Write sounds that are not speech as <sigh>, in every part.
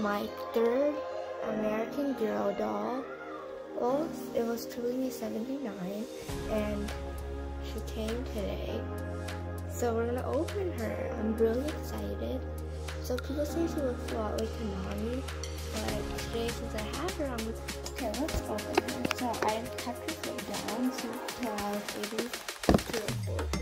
my third American Girl doll. Well, it was truly 79 and she came today. So we're gonna open her. I'm really excited. So people say she looks a lot like Kanani, but today since I have her, I'm okay. Let's open her. So I kept her foot down so was able to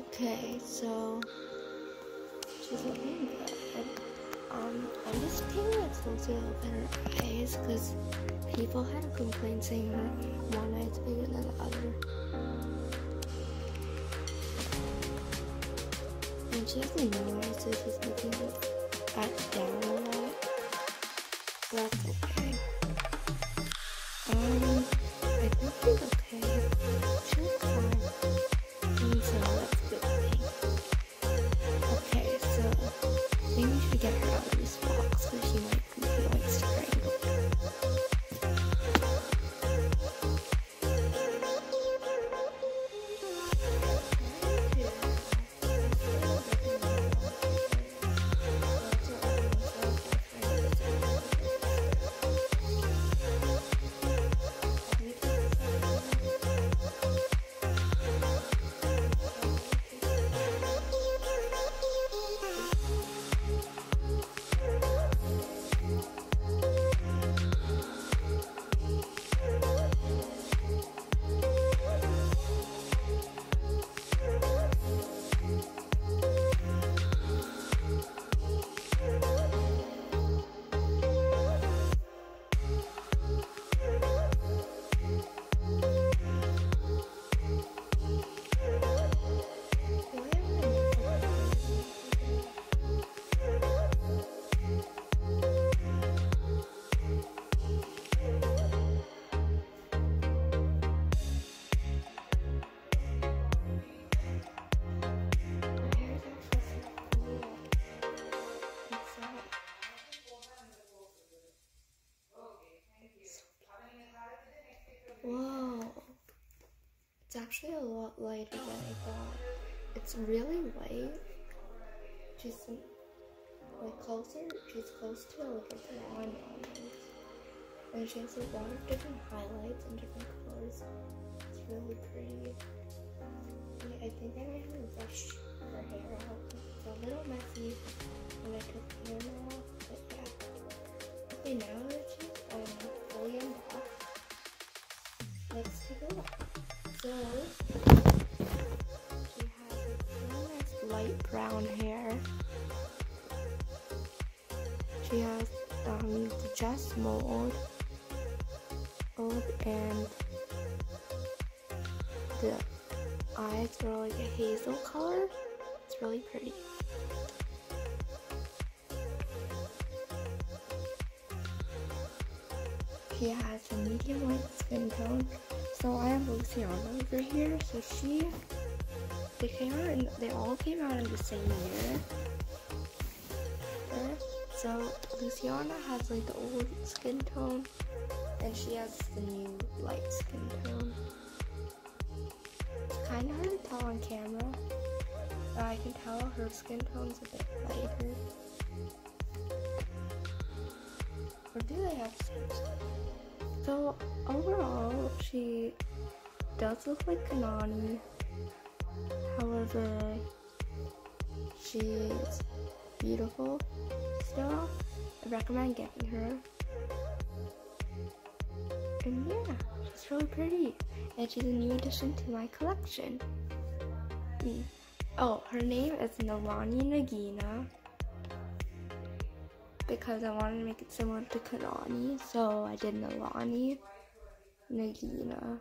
Okay, so she's looking good. Um, I'm just taking it closer to look at her eyes because people had a complaint saying her one eye is bigger than the other. And she has a nose, so she's looking at down a lot. That's okay. Actually a lot lighter than I <sighs> thought. It's really light. She's like closer, she's close to like a blonde almost. And she has a lot of different highlights and different colors. It's really pretty. Yeah, I think I might have to brush her hair out. It's a little messy when I took the hair off, but yeah. Okay, now So, she has really nice light brown hair. She has um, the Jess mold, mold and the eyes are like a hazel color. It's really pretty. She has a medium white skin tone. So I have Luciana over here. So she, they came out, in, they all came out in the same year. So Luciana has like the old skin tone, and she has the new light skin tone. It's kind of hard to tell on camera. But I can tell her skin tone's a bit lighter. Or do they have the same? So overall, she does look like Kanani. However, she's beautiful still. I recommend getting her. And yeah, she's really pretty. And she's a new addition to my collection. Mm. Oh, her name is Nilani Nakina. Because I wanted to make it similar to Kanani, so I did Nilani, Nakina.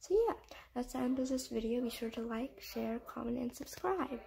So yeah, that's the end of this video. Be sure to like, share, comment, and subscribe.